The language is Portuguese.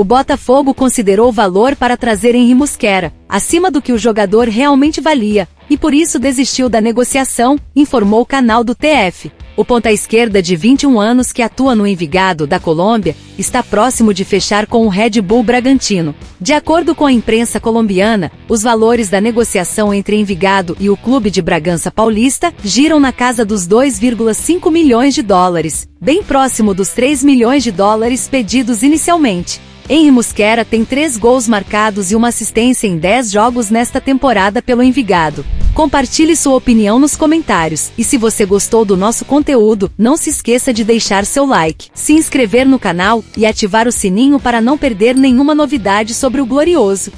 O Botafogo considerou valor para trazer Henri Musquera, acima do que o jogador realmente valia, e por isso desistiu da negociação, informou o canal do TF. O ponta-esquerda de 21 anos que atua no Envigado, da Colômbia, está próximo de fechar com o Red Bull Bragantino. De acordo com a imprensa colombiana, os valores da negociação entre Envigado e o clube de Bragança Paulista giram na casa dos 2,5 milhões de dólares, bem próximo dos 3 milhões de dólares pedidos inicialmente. Henri Musquera tem três gols marcados e uma assistência em 10 jogos nesta temporada pelo Envigado. Compartilhe sua opinião nos comentários. E se você gostou do nosso conteúdo, não se esqueça de deixar seu like, se inscrever no canal e ativar o sininho para não perder nenhuma novidade sobre o Glorioso.